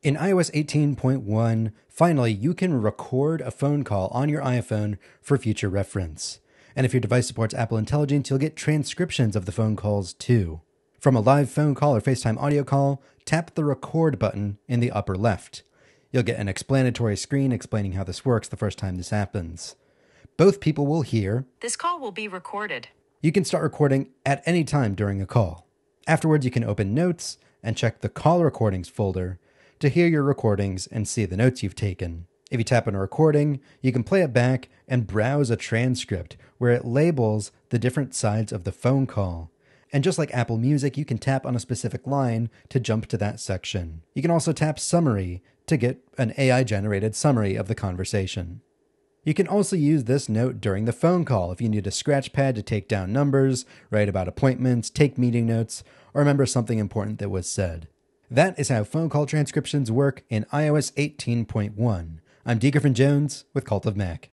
In iOS 18.1, finally, you can record a phone call on your iPhone for future reference. And if your device supports Apple Intelligence, you'll get transcriptions of the phone calls too. From a live phone call or FaceTime audio call, tap the record button in the upper left. You'll get an explanatory screen explaining how this works the first time this happens. Both people will hear. This call will be recorded. You can start recording at any time during a call. Afterwards, you can open Notes and check the Call Recordings folder to hear your recordings and see the notes you've taken. If you tap on a recording, you can play it back and browse a transcript where it labels the different sides of the phone call. And just like Apple Music, you can tap on a specific line to jump to that section. You can also tap Summary to get an AI generated summary of the conversation. You can also use this note during the phone call if you need a scratch pad to take down numbers, write about appointments, take meeting notes, or remember something important that was said. That is how phone call transcriptions work in iOS 18.1. I'm D. Griffin Jones with Cult of Mac.